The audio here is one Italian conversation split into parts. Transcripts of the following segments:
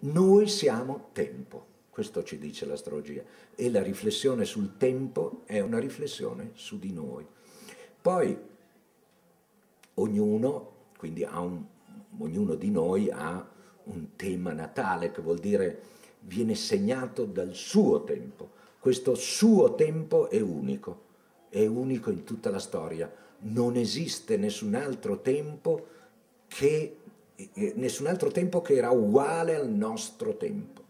Noi siamo tempo, questo ci dice l'astrologia, e la riflessione sul tempo è una riflessione su di noi. Poi ognuno, quindi un, ognuno di noi ha un tema natale, che vuol dire viene segnato dal suo tempo. Questo suo tempo è unico, è unico in tutta la storia. Non esiste nessun altro tempo che, nessun altro tempo che era uguale al nostro tempo.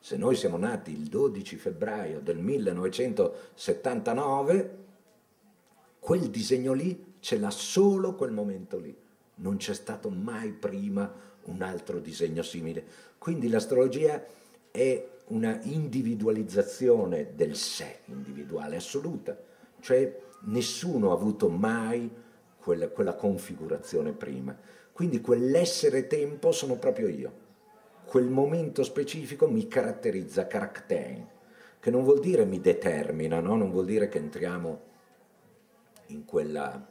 Se noi siamo nati il 12 febbraio del 1979, quel disegno lì ce l'ha solo quel momento lì. Non c'è stato mai prima un altro disegno simile. Quindi l'astrologia è una individualizzazione del sé individuale assoluta, cioè nessuno ha avuto mai quella, quella configurazione prima. Quindi quell'essere tempo sono proprio io. Quel momento specifico mi caratterizza, caractere, che non vuol dire mi determina, no? non vuol dire che entriamo in quella,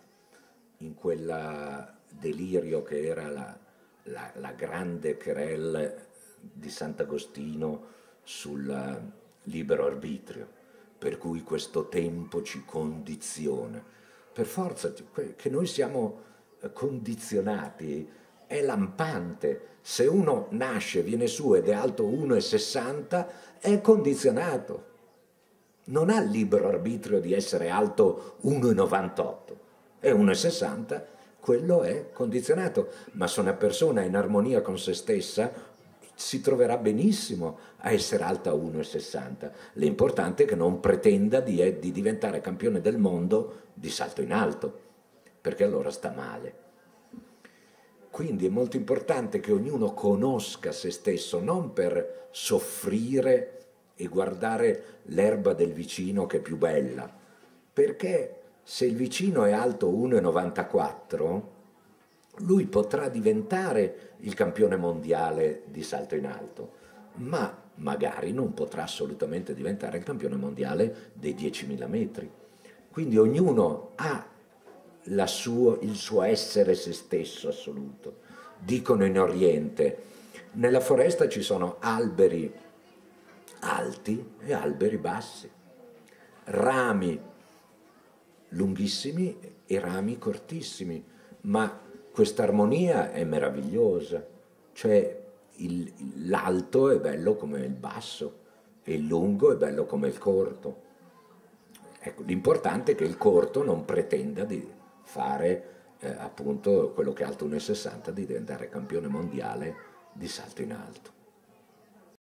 in quella delirio che era la, la, la grande querelle di Sant'Agostino sul libero arbitrio, per cui questo tempo ci condiziona. Per forza che noi siamo eh, condizionati è lampante. Se uno nasce, viene su ed è alto 1,60, è condizionato. Non ha il libero arbitrio di essere alto 1,98, è 1,60 quello è condizionato, ma se una persona è in armonia con se stessa si troverà benissimo a essere alta 1,60. L'importante è che non pretenda di, di diventare campione del mondo di salto in alto, perché allora sta male. Quindi è molto importante che ognuno conosca se stesso, non per soffrire e guardare l'erba del vicino che è più bella, perché se il vicino è alto 1,94, lui potrà diventare il campione mondiale di salto in alto, ma magari non potrà assolutamente diventare il campione mondiale dei 10.000 metri. Quindi ognuno ha suo, il suo essere se stesso assoluto. Dicono in Oriente, nella foresta ci sono alberi alti e alberi bassi, rami lunghissimi e rami cortissimi, ma questa armonia è meravigliosa, cioè l'alto è bello come il basso e il lungo è bello come il corto. Ecco, l'importante è che il corto non pretenda di fare eh, appunto quello che è alto 1,60 di diventare campione mondiale di salto in alto.